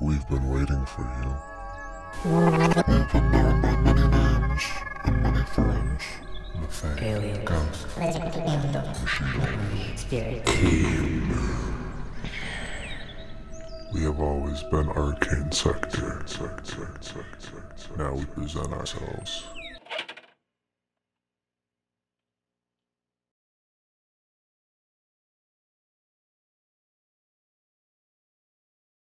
We've been waiting for you. We've been known by many names and many forms. Methane. Alien. Ghost. Spirit. We have always been Arcane Sector. Now we present ourselves